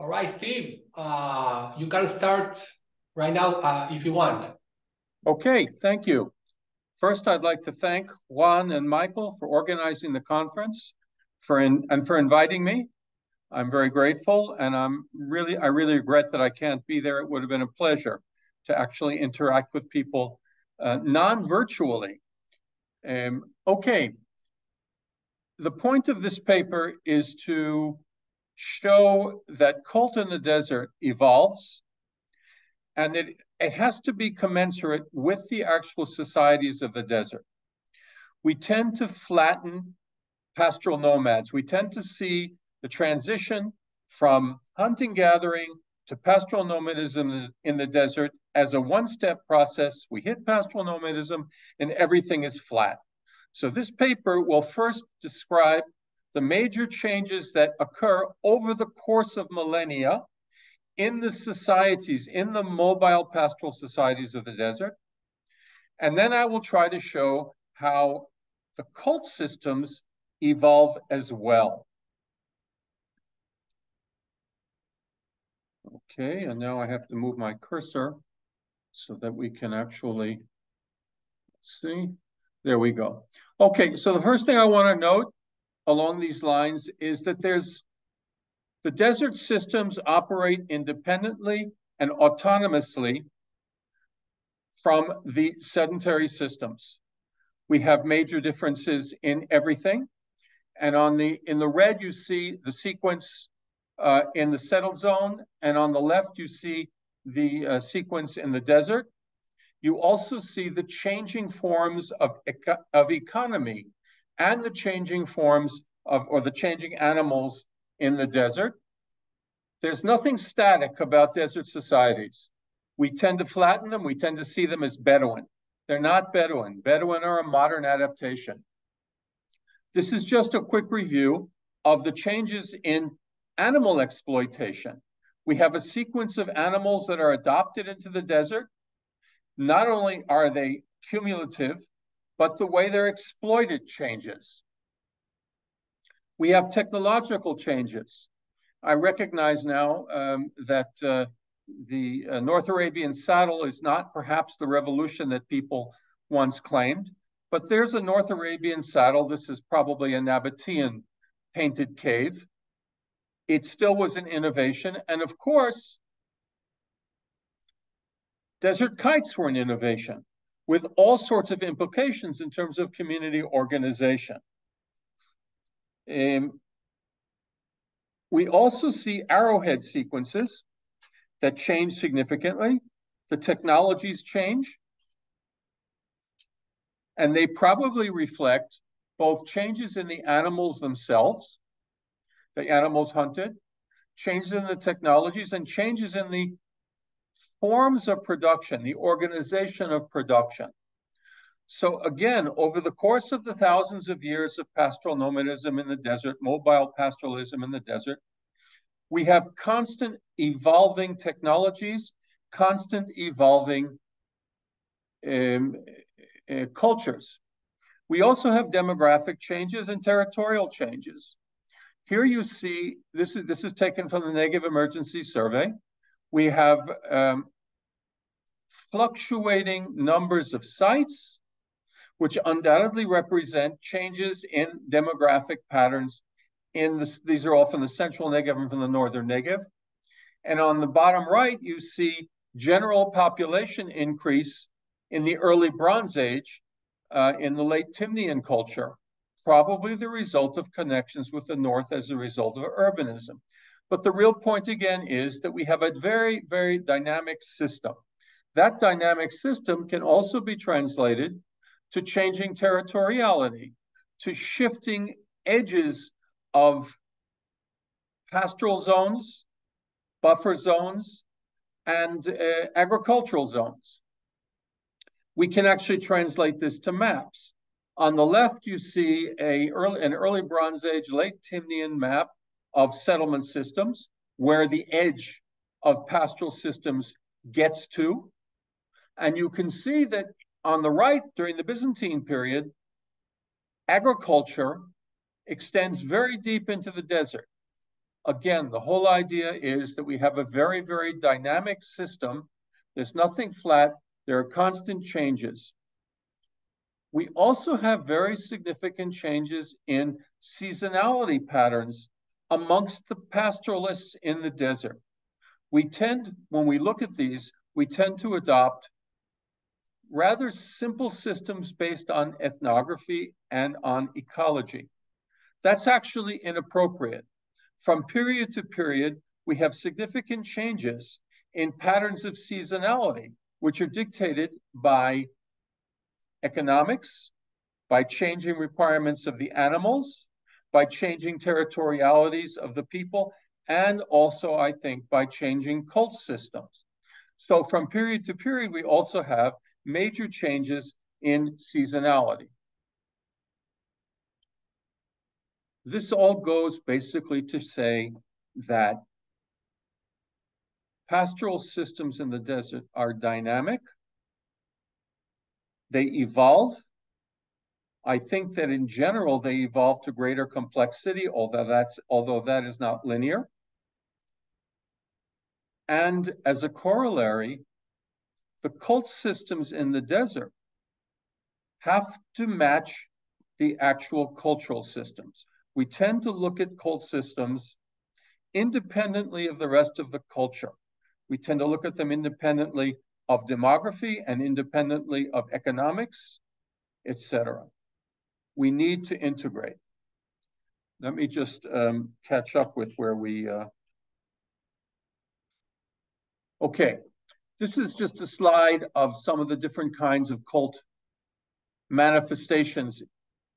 All right, Steve, uh, you can start right now uh, if you want. Okay, thank you. First, I'd like to thank Juan and Michael for organizing the conference for in, and for inviting me. I'm very grateful, and I'm really I really regret that I can't be there. It would have been a pleasure to actually interact with people uh, non-virtually. Um, okay, the point of this paper is to show that cult in the desert evolves and it, it has to be commensurate with the actual societies of the desert. We tend to flatten pastoral nomads. We tend to see the transition from hunting gathering to pastoral nomadism in the desert as a one step process. We hit pastoral nomadism and everything is flat. So, this paper will first describe the major changes that occur over the course of millennia in the societies, in the mobile pastoral societies of the desert. And then I will try to show how the cult systems evolve as well. Okay, and now I have to move my cursor so that we can actually see. There we go. Okay, so the first thing I want to note along these lines is that there's the desert systems operate independently and autonomously from the sedentary systems. We have major differences in everything. And on the in the red, you see the sequence uh, in the settled zone, and on the left, you see the uh, sequence in the desert. You also see the changing forms of, of economy and the changing forms of, or the changing animals in the desert. There's nothing static about desert societies. We tend to flatten them, we tend to see them as Bedouin. They're not Bedouin. Bedouin are a modern adaptation. This is just a quick review of the changes in animal exploitation. We have a sequence of animals that are adopted into the desert. Not only are they cumulative, but the way they're exploited changes. We have technological changes. I recognize now um, that uh, the uh, North Arabian saddle is not perhaps the revolution that people once claimed, but there's a North Arabian saddle. This is probably a Nabatean painted cave. It still was an innovation. And of course, desert kites were an innovation with all sorts of implications in terms of community organization. Um, we also see arrowhead sequences that change significantly. The technologies change. And they probably reflect both changes in the animals themselves, the animals hunted, changes in the technologies, and changes in the forms of production, the organization of production. So again, over the course of the thousands of years of pastoral nomadism in the desert, mobile pastoralism in the desert, we have constant evolving technologies, constant evolving um, uh, cultures. We also have demographic changes and territorial changes. Here you see, this is, this is taken from the Negev Emergency Survey. We have um, fluctuating numbers of sites, which undoubtedly represent changes in demographic patterns in this, these are all from the central Negev and from the northern Negev. And on the bottom right, you see general population increase in the early Bronze Age uh, in the late Timnian culture, probably the result of connections with the north as a result of urbanism. But the real point again is that we have a very, very dynamic system. That dynamic system can also be translated to changing territoriality, to shifting edges of pastoral zones, buffer zones, and uh, agricultural zones. We can actually translate this to maps. On the left, you see a early, an early Bronze Age, late Timnian map of settlement systems where the edge of pastoral systems gets to. And you can see that on the right, during the Byzantine period, agriculture extends very deep into the desert. Again, the whole idea is that we have a very, very dynamic system. There's nothing flat. There are constant changes. We also have very significant changes in seasonality patterns amongst the pastoralists in the desert. We tend, when we look at these, we tend to adopt rather simple systems based on ethnography and on ecology. That's actually inappropriate. From period to period, we have significant changes in patterns of seasonality, which are dictated by economics, by changing requirements of the animals, by changing territorialities of the people, and also, I think, by changing cult systems. So from period to period, we also have major changes in seasonality. This all goes basically to say that pastoral systems in the desert are dynamic. They evolve. I think that in general, they evolve to greater complexity, although that's although that is not linear. And as a corollary, the cult systems in the desert have to match the actual cultural systems. We tend to look at cult systems independently of the rest of the culture. We tend to look at them independently of demography and independently of economics, etc. We need to integrate. Let me just um, catch up with where we. Uh... Okay, this is just a slide of some of the different kinds of cult manifestations,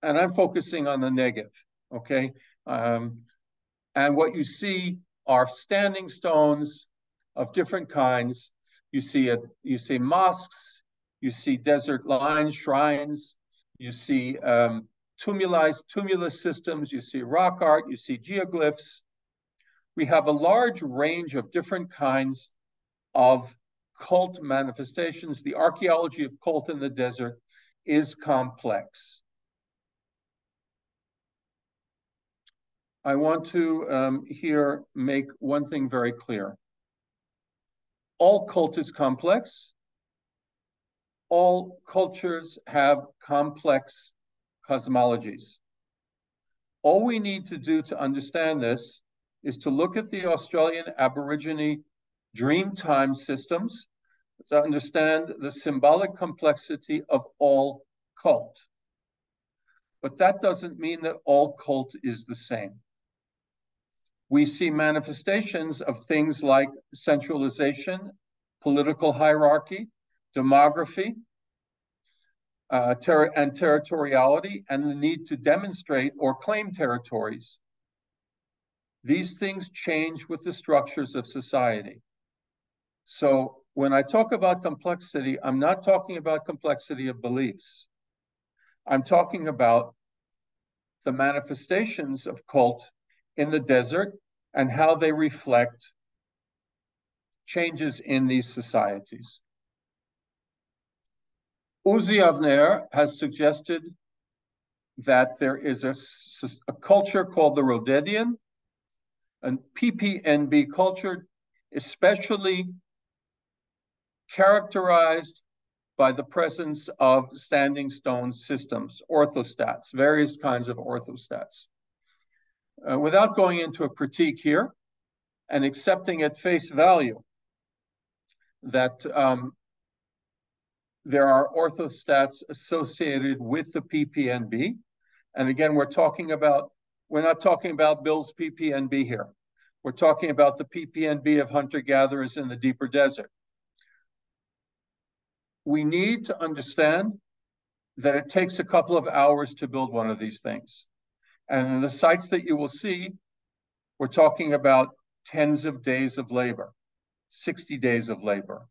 and I'm focusing on the Negev. Okay, um, and what you see are standing stones of different kinds. You see it. You see mosques. You see desert lines, shrines. You see um, tumulized tumulus systems. You see rock art. You see geoglyphs. We have a large range of different kinds of cult manifestations. The archaeology of cult in the desert is complex. I want to um, here make one thing very clear. All cult is complex. All cultures have complex cosmologies. All we need to do to understand this is to look at the Australian Aborigine dreamtime systems to understand the symbolic complexity of all cult. But that doesn't mean that all cult is the same we see manifestations of things like centralization, political hierarchy, demography, uh, ter and territoriality, and the need to demonstrate or claim territories. These things change with the structures of society. So when I talk about complexity, I'm not talking about complexity of beliefs. I'm talking about the manifestations of cult in the desert and how they reflect changes in these societies. Uzi Avner has suggested that there is a, a culture called the Rodedian, a PPNB culture, especially characterized by the presence of standing stone systems, orthostats, various kinds of orthostats. Uh, without going into a critique here and accepting at face value that um, there are orthostats associated with the PPNB. And again, we're talking about, we're not talking about Bill's PPNB here. We're talking about the PPNB of hunter-gatherers in the deeper desert. We need to understand that it takes a couple of hours to build one of these things. And the sites that you will see, we're talking about tens of days of labor, 60 days of labor.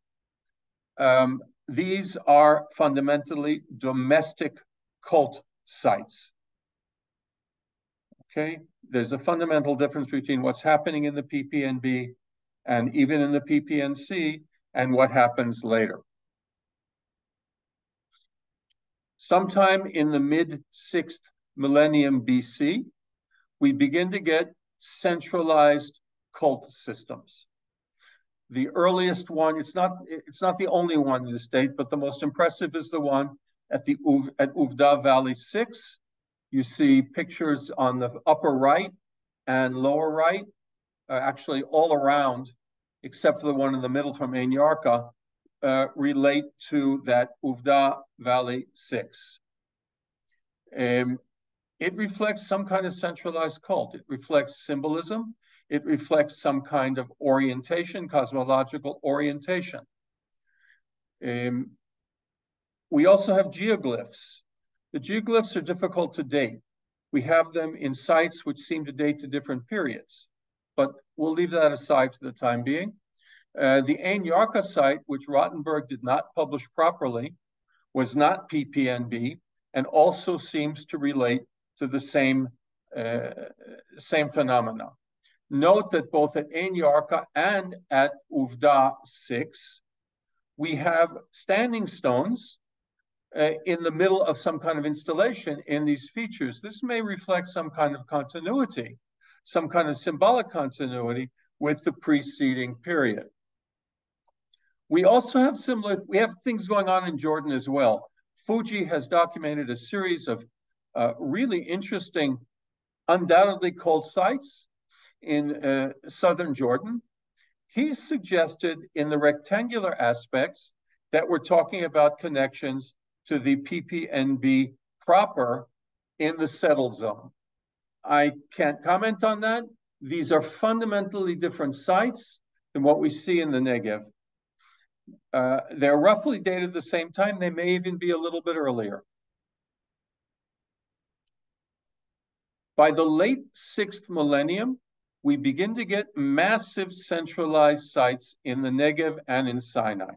Um, these are fundamentally domestic cult sites. Okay, there's a fundamental difference between what's happening in the PPNB and even in the PPNC and what happens later. Sometime in the mid 6th millennium BC, we begin to get centralized cult systems. The earliest one, it's not it's not the only one in the state, but the most impressive is the one at the at Uvda Valley 6. You see pictures on the upper right and lower right, uh, actually all around, except for the one in the middle from Ein Yarka, uh, relate to that Uvda Valley 6. Um, it reflects some kind of centralized cult. It reflects symbolism. It reflects some kind of orientation, cosmological orientation. Um, we also have geoglyphs. The geoglyphs are difficult to date. We have them in sites which seem to date to different periods, but we'll leave that aside for the time being. Uh, the Ein Yarka site, which Rothenberg did not publish properly, was not PPNB and also seems to relate to the same, uh, same phenomena. Note that both at Ein Yarka and at Uvda 6, we have standing stones uh, in the middle of some kind of installation in these features. This may reflect some kind of continuity, some kind of symbolic continuity with the preceding period. We also have similar, we have things going on in Jordan as well. Fujii has documented a series of uh, really interesting, undoubtedly cult sites in uh, southern Jordan. He's suggested in the rectangular aspects that we're talking about connections to the PPNB proper in the settled zone. I can't comment on that. These are fundamentally different sites than what we see in the Negev. Uh, they're roughly dated the same time. They may even be a little bit earlier. By the late sixth millennium, we begin to get massive centralized sites in the Negev and in Sinai.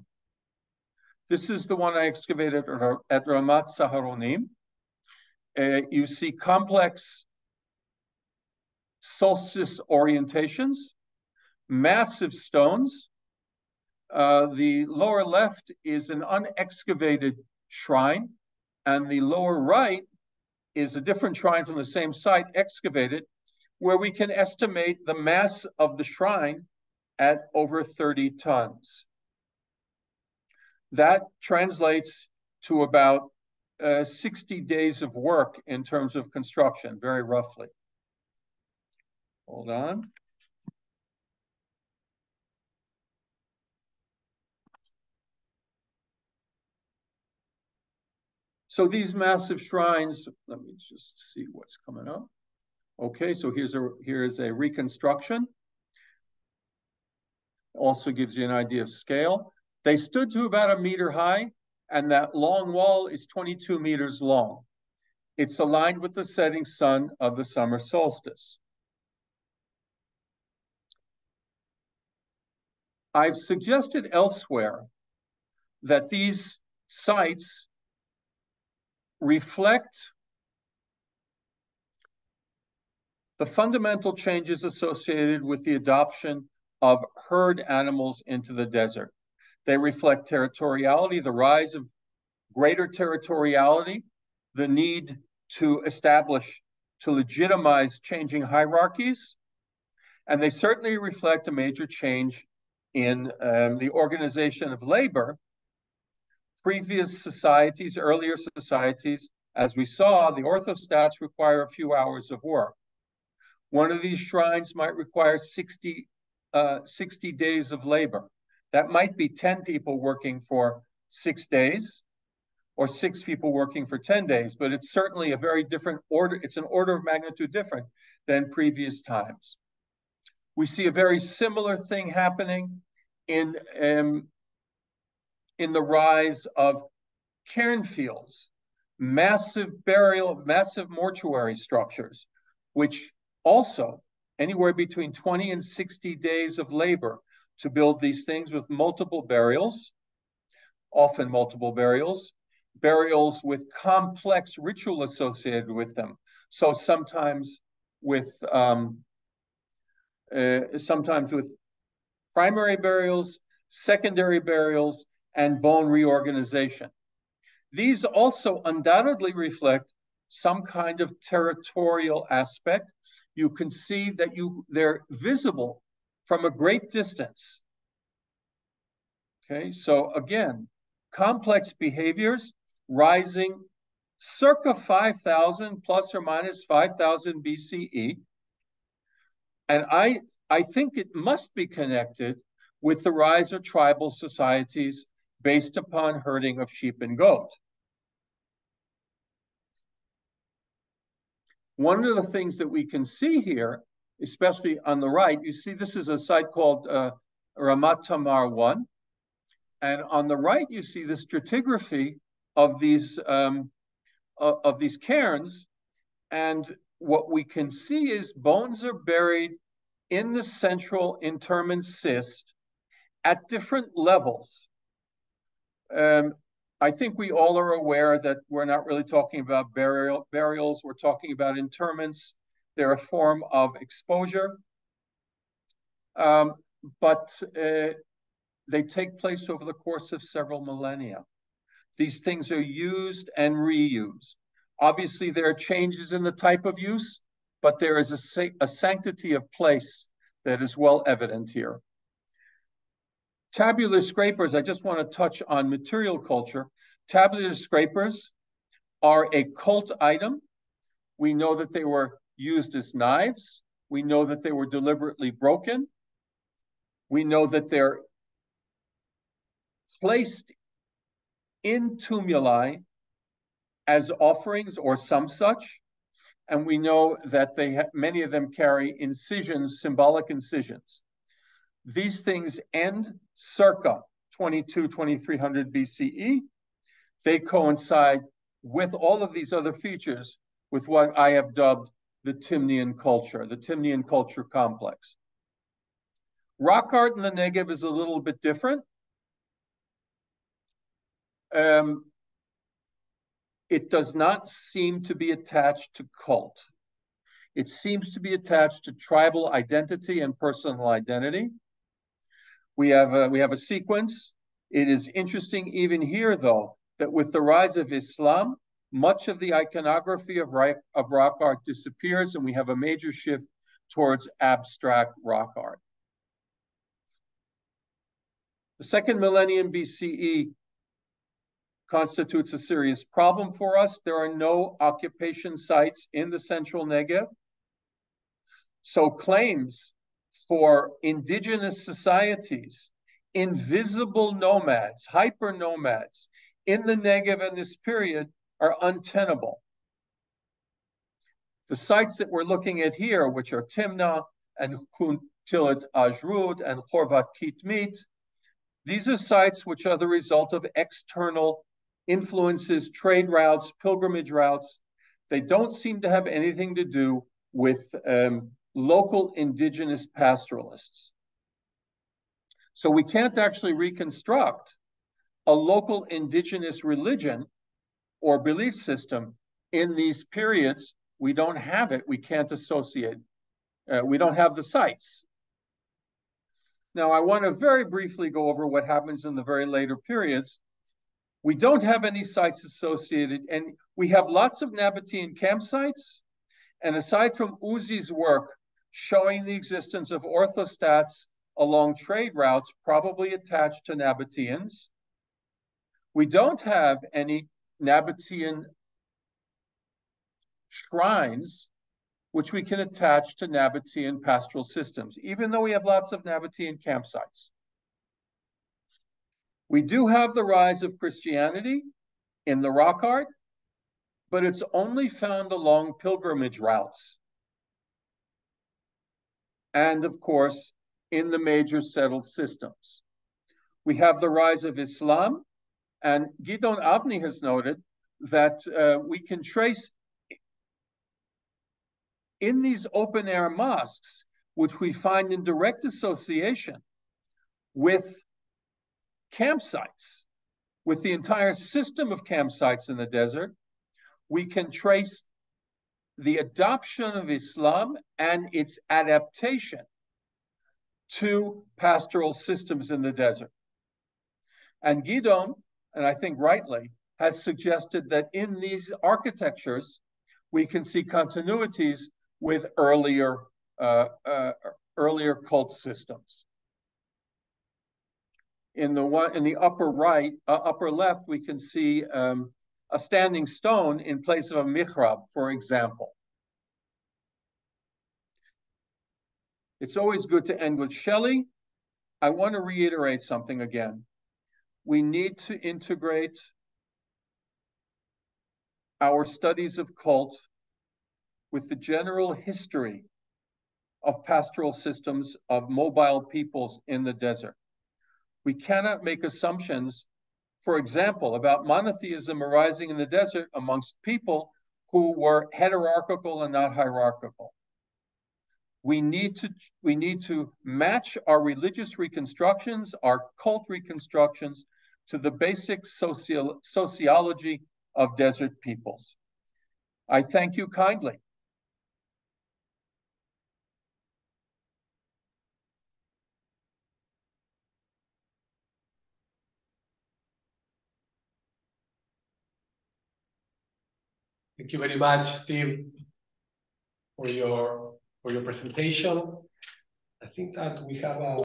This is the one I excavated at Ramat Saharonim. Uh, you see complex solstice orientations, massive stones, uh, the lower left is an unexcavated shrine, and the lower right is a different shrine from the same site, excavated, where we can estimate the mass of the shrine at over 30 tons. That translates to about uh, 60 days of work in terms of construction, very roughly. Hold on. So these massive shrines, let me just see what's coming up. Okay, so here's a here's a reconstruction. Also gives you an idea of scale. They stood to about a meter high, and that long wall is 22 meters long. It's aligned with the setting sun of the summer solstice. I've suggested elsewhere that these sites reflect the fundamental changes associated with the adoption of herd animals into the desert. They reflect territoriality, the rise of greater territoriality, the need to establish, to legitimize changing hierarchies, and they certainly reflect a major change in um, the organization of labor previous societies, earlier societies, as we saw, the orthostats require a few hours of work. One of these shrines might require 60, uh, 60 days of labor. That might be 10 people working for six days or six people working for 10 days, but it's certainly a very different order. It's an order of magnitude different than previous times. We see a very similar thing happening in um, in the rise of cairn fields, massive burial, massive mortuary structures, which also anywhere between 20 and 60 days of labor to build these things with multiple burials, often multiple burials, burials with complex ritual associated with them. So sometimes with um, uh, sometimes with primary burials, secondary burials, and bone reorganization. These also undoubtedly reflect some kind of territorial aspect. You can see that you they're visible from a great distance. Okay, so again, complex behaviors rising circa 5,000 plus or minus 5,000 BCE. And I, I think it must be connected with the rise of tribal societies based upon herding of sheep and goat. One of the things that we can see here, especially on the right, you see this is a site called uh, Ramat Tamar 1. And on the right, you see the stratigraphy of these um, of these cairns. And what we can see is bones are buried in the central interment cist at different levels. Um, I think we all are aware that we're not really talking about burial, burials, we're talking about interments. They're a form of exposure. Um, but uh, they take place over the course of several millennia. These things are used and reused. Obviously, there are changes in the type of use, but there is a, a sanctity of place that is well evident here. Tabular scrapers, I just want to touch on material culture. Tabular scrapers are a cult item. We know that they were used as knives. We know that they were deliberately broken. We know that they're placed in tumuli as offerings or some such. And we know that they many of them carry incisions, symbolic incisions. These things end circa 22, 2300 BCE. They coincide with all of these other features with what I have dubbed the Timnian culture, the Timnian culture complex. Rock art in the Negev is a little bit different. Um, it does not seem to be attached to cult. It seems to be attached to tribal identity and personal identity. We have a, we have a sequence. It is interesting even here, though, that with the rise of Islam, much of the iconography of, of rock art disappears, and we have a major shift towards abstract rock art. The second millennium BCE constitutes a serious problem for us. There are no occupation sites in the central Negev. So claims for indigenous societies, invisible nomads, hyper nomads in the Negev in this period are untenable. The sites that we're looking at here, which are Timna and Kuntilat Ajrud and Khorvat Kitmit, these are sites which are the result of external influences, trade routes, pilgrimage routes. They don't seem to have anything to do with um, local indigenous pastoralists. So we can't actually reconstruct a local indigenous religion or belief system in these periods. We don't have it. We can't associate. Uh, we don't have the sites. Now, I want to very briefly go over what happens in the very later periods we don't have any sites associated, and we have lots of Nabatean campsites. And aside from Uzi's work showing the existence of orthostats along trade routes, probably attached to Nabateans, we don't have any Nabatean shrines which we can attach to Nabatean pastoral systems, even though we have lots of Nabatean campsites. We do have the rise of Christianity in the rock art, but it's only found along pilgrimage routes. And of course, in the major settled systems. We have the rise of Islam, and Gideon Avni has noted that uh, we can trace in these open air mosques, which we find in direct association with campsites, with the entire system of campsites in the desert, we can trace the adoption of Islam and its adaptation to pastoral systems in the desert. And Gideon, and I think rightly, has suggested that in these architectures, we can see continuities with earlier uh, uh, earlier cult systems. In the one in the upper right, uh, upper left, we can see um, a standing stone in place of a mihrab, for example. It's always good to end with Shelley. I want to reiterate something again. We need to integrate our studies of cult with the general history of pastoral systems of mobile peoples in the desert. We cannot make assumptions, for example, about monotheism arising in the desert amongst people who were hierarchical and not hierarchical. We need to we need to match our religious reconstructions, our cult reconstructions, to the basic social, sociology of desert peoples. I thank you kindly. Thank you very much, Steve, for your for your presentation. I think that we have a